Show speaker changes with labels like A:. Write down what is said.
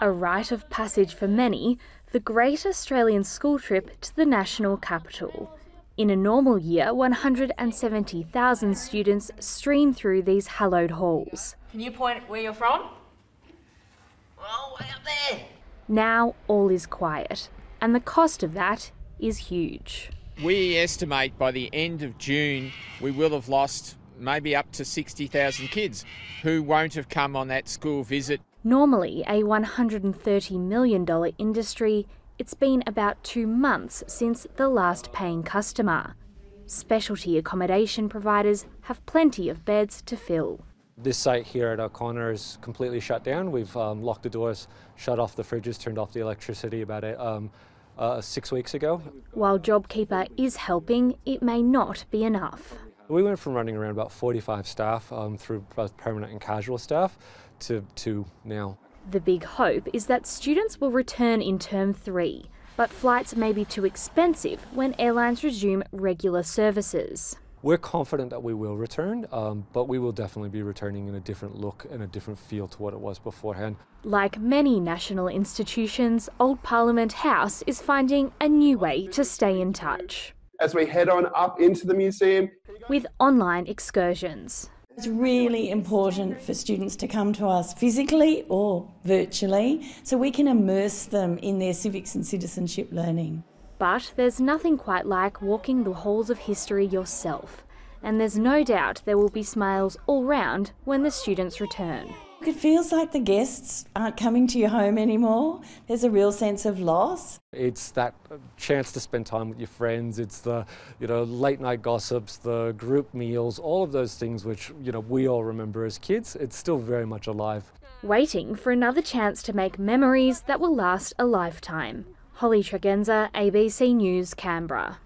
A: A rite of passage for many, the great Australian school trip to the national capital. In a normal year, 170,000 students stream through these hallowed halls.
B: Can you point where you're from? Oh, way up there.
A: Now all is quiet, and the cost of that is huge.
C: We estimate by the end of June we will have lost maybe up to 60,000 kids who won't have come on that school visit.
A: Normally a $130 million industry, it's been about two months since the last paying customer. Specialty accommodation providers have plenty of beds to fill.
D: This site here at O'Connor is completely shut down. We've um, locked the doors, shut off the fridges, turned off the electricity about um, uh, six weeks ago.
A: While JobKeeper is helping, it may not be enough.
D: We went from running around about 45 staff um, through both permanent and casual staff to, to now.
A: The big hope is that students will return in term three, but flights may be too expensive when airlines resume regular services.
D: We're confident that we will return, um, but we will definitely be returning in a different look and a different feel to what it was beforehand.
A: Like many national institutions, Old Parliament House is finding a new way to stay in touch.
E: As we head on up into the museum,
A: with online excursions.
F: It's really important for students to come to us physically or virtually so we can immerse them in their civics and citizenship learning.
A: But there's nothing quite like walking the halls of history yourself, and there's no doubt there will be smiles all round when the students return.
F: It feels like the guests aren't coming to your home anymore. There's a real sense of loss.
D: It's that chance to spend time with your friends. It's the, you know, late night gossips, the group meals, all of those things which, you know, we all remember as kids. It's still very much alive.
A: Waiting for another chance to make memories that will last a lifetime. Holly Tregenza, ABC News, Canberra.